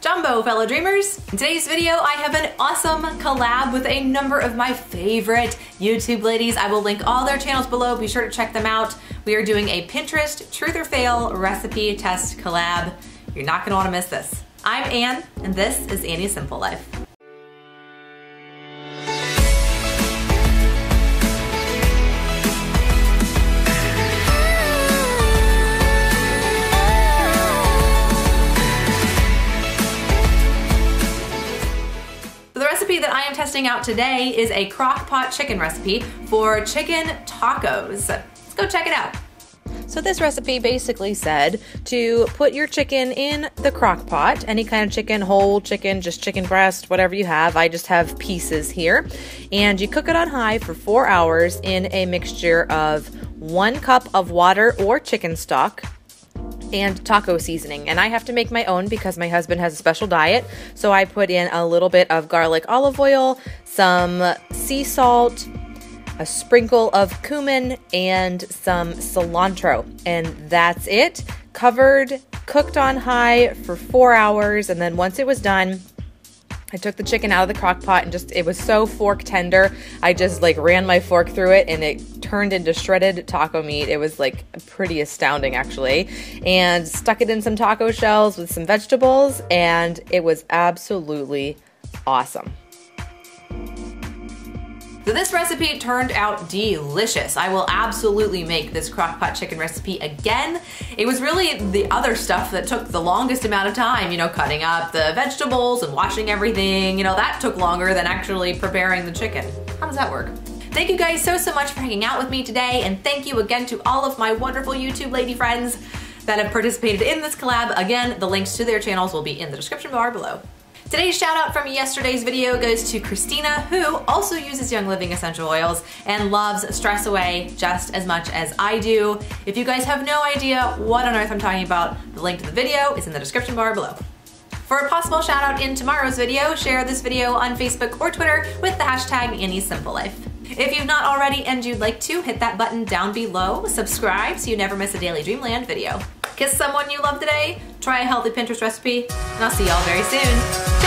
Jumbo, fellow dreamers! In today's video, I have an awesome collab with a number of my favorite YouTube ladies. I will link all their channels below. Be sure to check them out. We are doing a Pinterest Truth or Fail recipe test collab. You're not gonna wanna miss this. I'm Ann, and this is Annie's Simple Life. Recipe that I am testing out today is a crock pot chicken recipe for chicken tacos. Let's go check it out. So this recipe basically said to put your chicken in the crock pot, any kind of chicken, whole chicken, just chicken breast, whatever you have. I just have pieces here. And you cook it on high for four hours in a mixture of one cup of water or chicken stock, and taco seasoning. And I have to make my own because my husband has a special diet. So I put in a little bit of garlic olive oil, some sea salt, a sprinkle of cumin, and some cilantro. And that's it. Covered, cooked on high for four hours. And then once it was done, I took the chicken out of the crock pot and just, it was so fork tender. I just like ran my fork through it and it turned into shredded taco meat. It was like pretty astounding actually. And stuck it in some taco shells with some vegetables and it was absolutely awesome. So this recipe turned out delicious. I will absolutely make this crockpot chicken recipe again. It was really the other stuff that took the longest amount of time, you know, cutting up the vegetables and washing everything, you know, that took longer than actually preparing the chicken. How does that work? Thank you guys so, so much for hanging out with me today, and thank you again to all of my wonderful YouTube lady friends that have participated in this collab. Again, the links to their channels will be in the description bar below. Today's shout out from yesterday's video goes to Christina, who also uses Young Living essential oils and loves Stress Away just as much as I do. If you guys have no idea what on earth I'm talking about, the link to the video is in the description bar below. For a possible shout out in tomorrow's video, share this video on Facebook or Twitter with the hashtag Annie's Simple Life. If you've not already and you'd like to, hit that button down below, subscribe so you never miss a Daily Dreamland video. Kiss someone you love today, try a healthy Pinterest recipe, and I'll see y'all very soon.